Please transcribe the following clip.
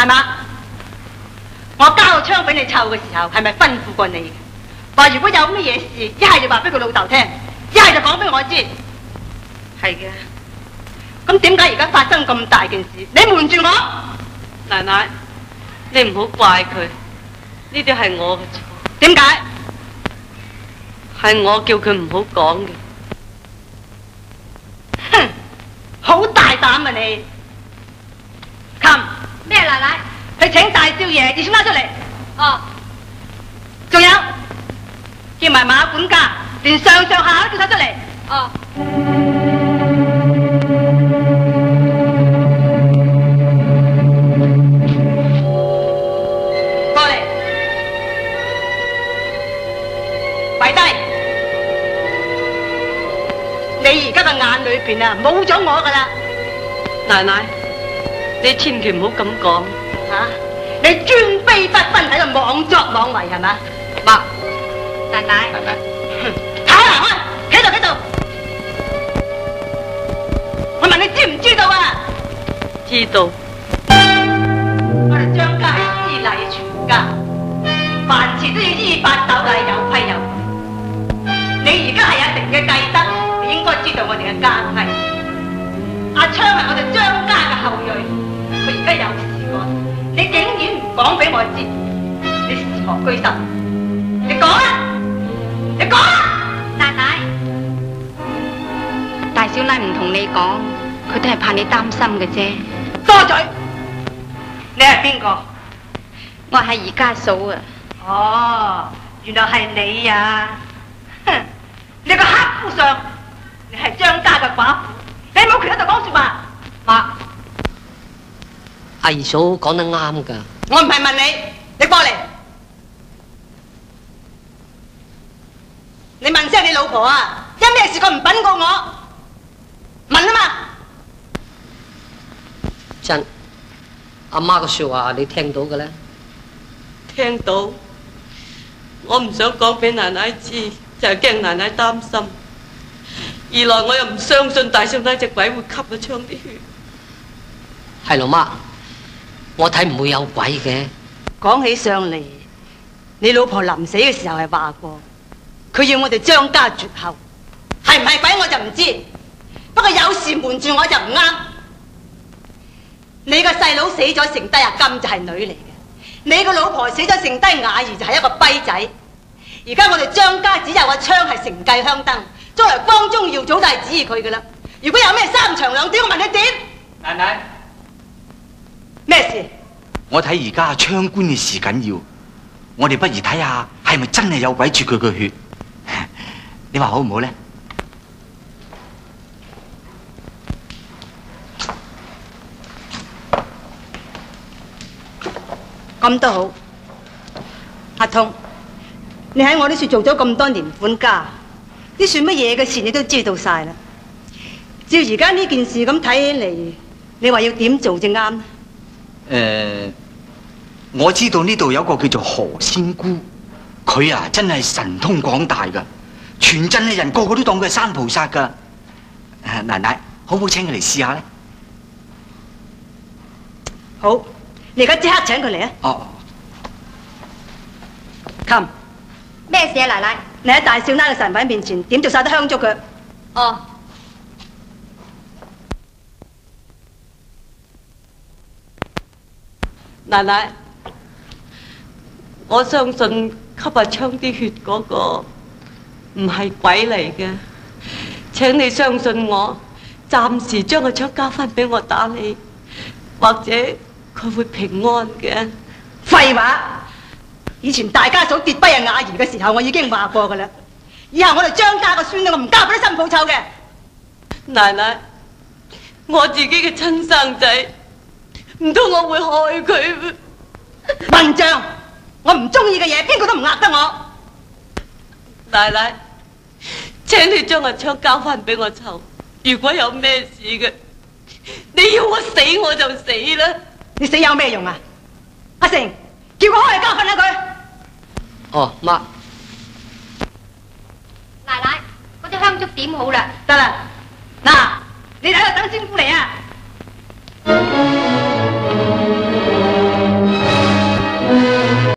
係嘛？我交個槍俾你湊嘅時候，係咪吩咐過你嘅？話如果有乜嘢事，一係就話俾佢老豆聽，一係就講俾我知。係嘅。咁點解而家發生咁大件事，你瞞住我？奶奶，你唔好怪佢，呢啲係我嘅錯。點解？係我叫佢唔好講嘅。哼，好大膽啊你！琴咩奶奶？去请大少爷二小拉出嚟。哦，仲有叫埋马管家，连上上下下都叫晒出嚟。哦。过嚟，跪低。你而家嘅眼里边啊，冇咗我噶啦，奶奶，你千祈唔好咁講。吓、你尊卑不分喺度妄作妄為係嘛？媽，奶奶，奶奶，睇下開，企度企度。我問你知唔知道啊？知道，我哋張家係依禮全家，凡事都要依法守禮，有規有矩。你而家係阿成嘅继德，你應該知道我哋嘅家規。阿昌係我哋張家嘅後裔，佢而家有事喎，你竟然唔講俾我知，你是何居心？你講啊！你講啊！奶奶，大小奶唔同你講，佢都係怕你擔心嘅啫。多嘴！你係邊個？我係二家嫂啊，哦，原來係你啊！哼，你個黑夫上，你係張家嘅寡婦，你冇權喺度講說話。媽，阿二嫂講得啱㗎。我唔係問你，你過嚟。你問聲你老婆啊，因咩事佢唔品过我？問啊嘛！真，阿媽嘅說話你聽到嘅咧？聽到。我唔想講俾奶奶知，就係驚奶奶擔心。二來我又唔相信大少奶只鬼會吸咗槍啲血。係老，媽，我睇唔會有鬼嘅。講起上嚟，你老婆臨死嘅時候係話過，佢要我哋張家絕後，係唔係鬼我就唔知。不過有事瞞住我就唔啱。你個細佬死咗，剩低阿金就係女嚟嘅；你個老婆死咗，剩低雅兒就係一個跛仔。而家我哋張家只有阿昌係承繼香燈，作為光宗耀祖就係指意佢噶啦。如果有咩三長兩短，我問你點？奶奶？我睇而家阿昌官嘅事緊要，我哋不如睇下係咪真係有鬼啜佢嘅血？你話好唔好咧？咁都好，阿通，你喺我呢處做咗咁多年管家，呢算乜嘢嘅事你都知道晒啦。照而家呢件事咁睇起嚟，你話要點做至啱呢？誒、我知道呢度有個叫做何仙姑，佢啊真係神通廣大噶，全镇嘅人個個都當佢係山菩薩噶。奶奶，好唔好請佢嚟試下咧？好，你而家即刻請佢嚟啊！哦，琴，咩事啊，奶奶？你喺大少奶嘅神位面前點做晒啲香燭佢。哦，奶奶，我相信吸阿昌啲血嗰個唔系鬼嚟嘅，请你相信我，暂时将个枪交翻俾我打你，或者佢会平安嘅。废话！以前大家嫂跌跛阿雅兒嘅时候，我已经话过噶啦。以后我哋张家個孫女，我唔交俾啲新抱湊嘅。奶奶，我自己嘅亲生仔，唔通我会害佢咩？混帳！我唔中意嘅嘢，邊個都唔呃得我。奶奶，請你將阿昌交翻俾我湊。如果有咩事嘅，你要我死我就死啦。你死有咩用啊？阿成，叫佢開去交訓下佢。哦，媽，奶奶，嗰啲香燭點好啦？得啦，嗱，你喺度等師傅嚟啊！